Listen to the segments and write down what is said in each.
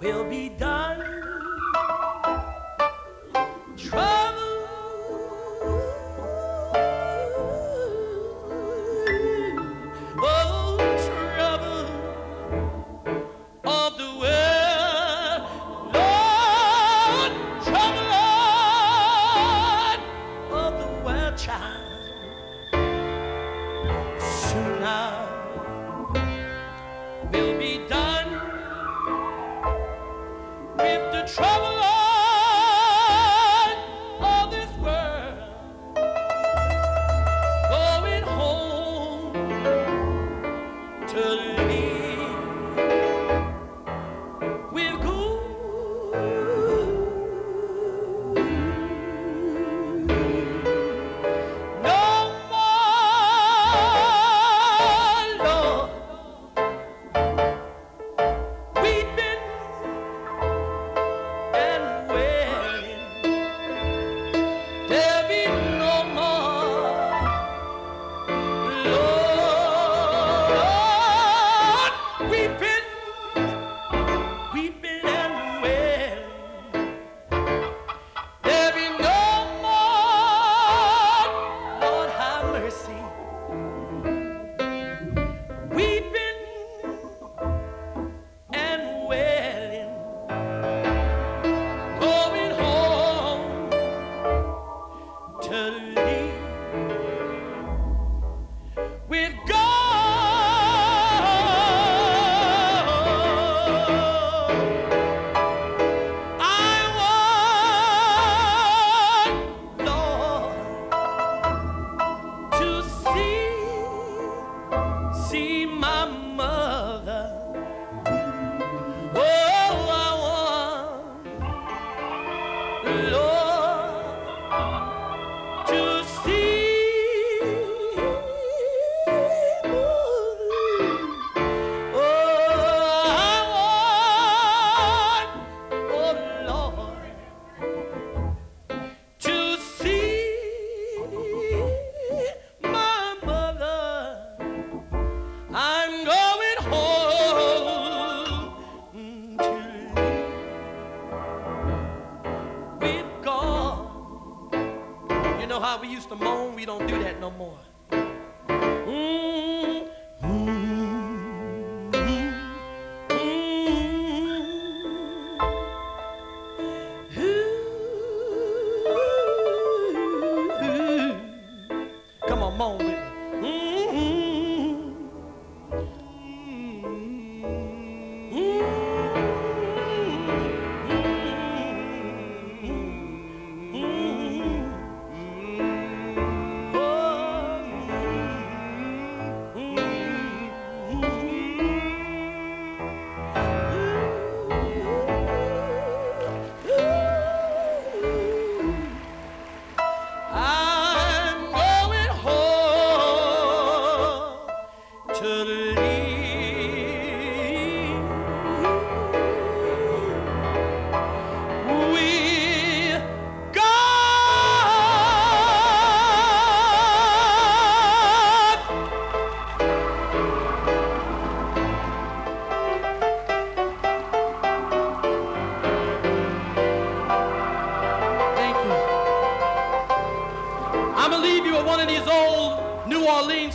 will be done. Lord. we used to moan, we don't do that no more.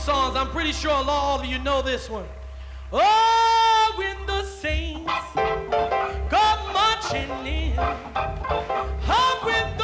songs. I'm pretty sure a lot of you know this one. Oh, when the saints come marching in, oh, when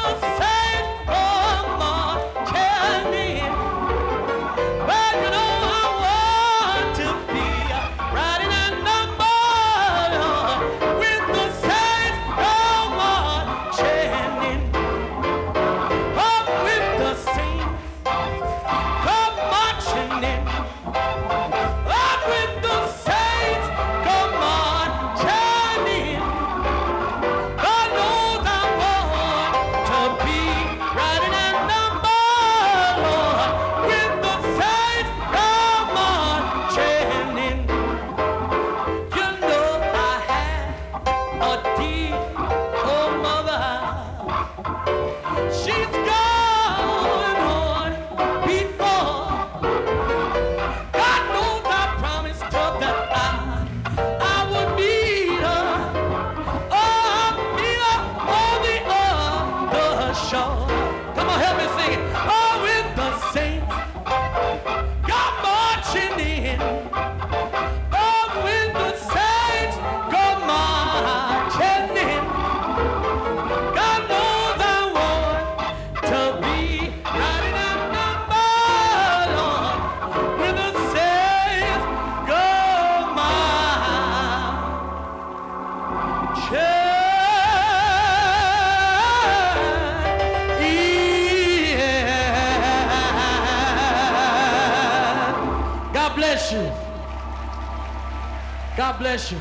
Come on, help me sing it. Oh! you. God bless you.